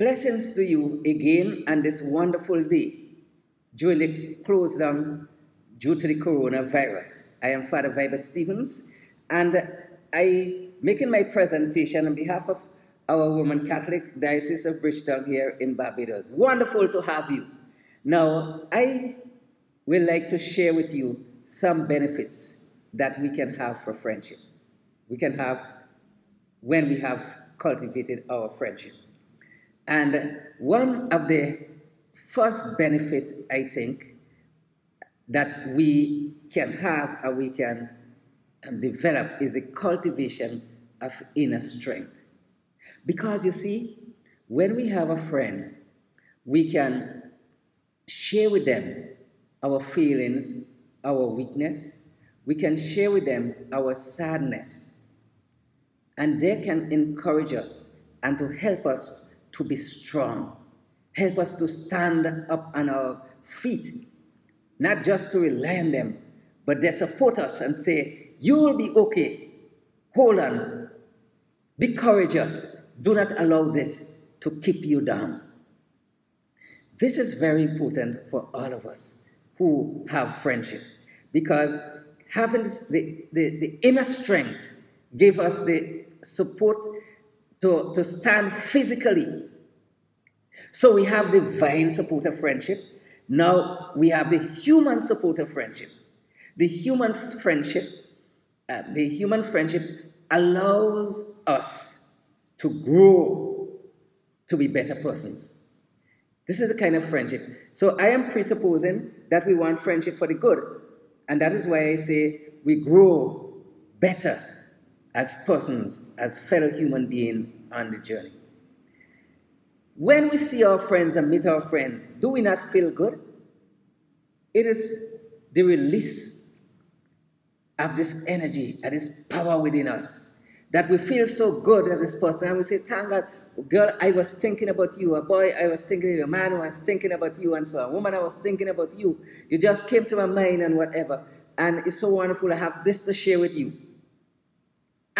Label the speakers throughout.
Speaker 1: Blessings to you again on this wonderful day during the close down due to the coronavirus. I am Father Viber Stevens, and I making my presentation on behalf of our Roman Catholic Diocese of Bridgetown here in Barbados. Wonderful to have you. Now, I would like to share with you some benefits that we can have for friendship. We can have when we have cultivated our friendship. And one of the first benefit, I think, that we can have or we can um, develop is the cultivation of inner strength. Because you see, when we have a friend, we can share with them our feelings, our weakness. We can share with them our sadness. And they can encourage us and to help us to be strong. Help us to stand up on our feet, not just to rely on them, but they support us and say, You will be okay. Hold on. Be courageous. Do not allow this to keep you down. This is very important for all of us who have friendship because having the, the, the inner strength give us the support to, to stand physically. So we have divine support of friendship. Now we have the human support of friendship. The human friendship, uh, the human friendship allows us to grow to be better persons. This is the kind of friendship. So I am presupposing that we want friendship for the good. And that is why I say we grow better as persons, as fellow human beings on the journey. When we see our friends and meet our friends, do we not feel good? It is the release of this energy and this power within us that we feel so good at this person and we say, Thank God, girl, I was thinking about you. A boy, I was thinking, a man was thinking about you, and so a woman, I was thinking about you. You just came to my mind and whatever. And it's so wonderful to have this to share with you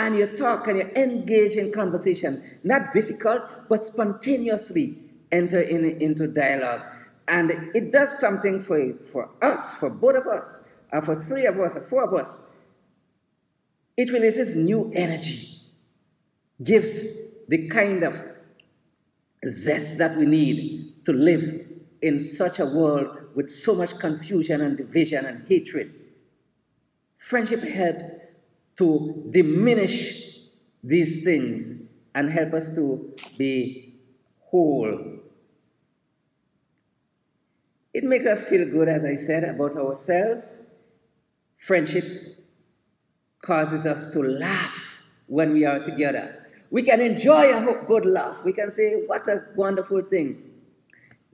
Speaker 1: and you talk and you engage in conversation, not difficult, but spontaneously enter in, into dialogue. And it does something for, for us, for both of us, or for three of us, or four of us. It releases new energy, gives the kind of zest that we need to live in such a world with so much confusion and division and hatred. Friendship helps to diminish these things and help us to be whole. It makes us feel good, as I said, about ourselves. Friendship causes us to laugh when we are together. We can enjoy a good laugh. We can say, What a wonderful thing.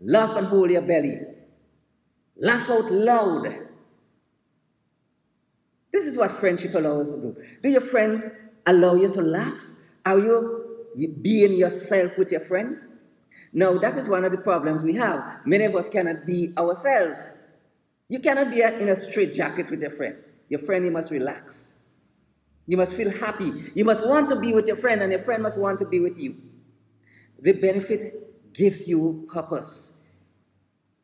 Speaker 1: Laugh and hold your belly. Laugh out loud. What friendship allows you to do. Do your friends allow you to laugh? Are you being yourself with your friends? No, that is one of the problems we have. Many of us cannot be ourselves. You cannot be in a straight jacket with your friend. Your friend, you must relax. You must feel happy. You must want to be with your friend, and your friend must want to be with you. The benefit gives you purpose.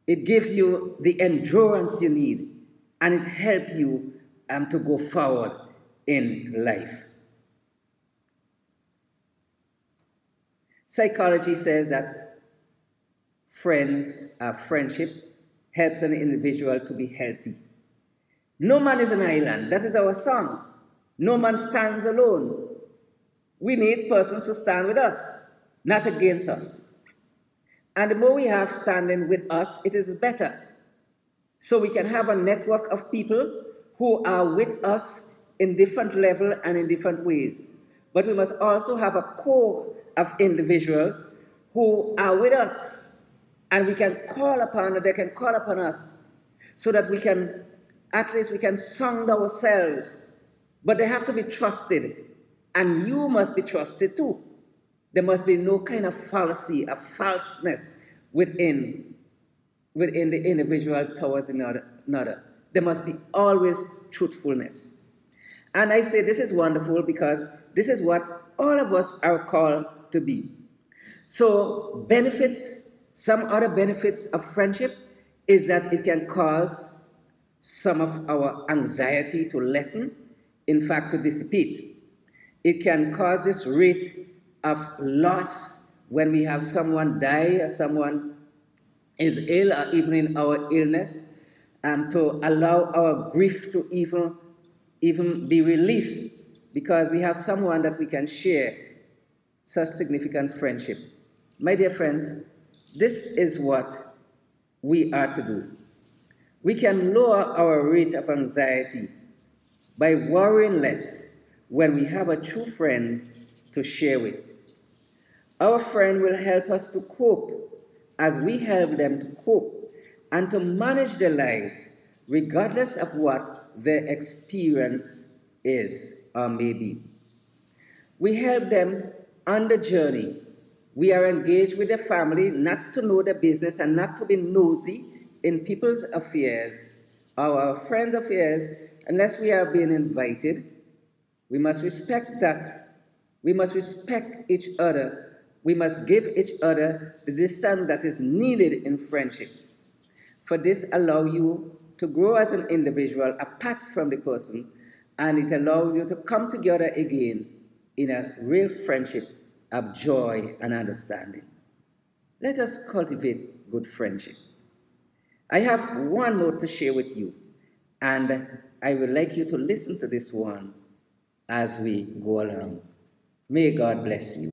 Speaker 1: It gives you the endurance you need, and it helps you um, to go forward in life. Psychology says that friends, uh, friendship helps an individual to be healthy. No man is an island. That is our song. No man stands alone. We need persons to stand with us, not against us. And the more we have standing with us, it is better. So we can have a network of people who are with us in different level and in different ways. But we must also have a core of individuals who are with us and we can call upon, or they can call upon us so that we can, at least we can sound ourselves. But they have to be trusted and you must be trusted too. There must be no kind of fallacy, of falseness within, within the individual towards another. There must be always truthfulness. And I say this is wonderful because this is what all of us are called to be. So, benefits, some other benefits of friendship is that it can cause some of our anxiety to lessen, in fact, to dissipate. It can cause this rate of loss when we have someone die or someone is ill or even in our illness, and to allow our grief to even, even be released because we have someone that we can share such significant friendship. My dear friends, this is what we are to do. We can lower our rate of anxiety by worrying less when we have a true friend to share with. Our friend will help us to cope as we help them to cope and to manage their lives regardless of what their experience is or may be. We help them on the journey. We are engaged with the family not to know their business and not to be nosy in people's affairs, our friends' affairs, unless we are being invited. We must respect that. We must respect each other. We must give each other the distance that is needed in friendship. For this allow you to grow as an individual apart from the person, and it allows you to come together again in a real friendship of joy and understanding. Let us cultivate good friendship. I have one note to share with you, and I would like you to listen to this one as we go along. May God bless you.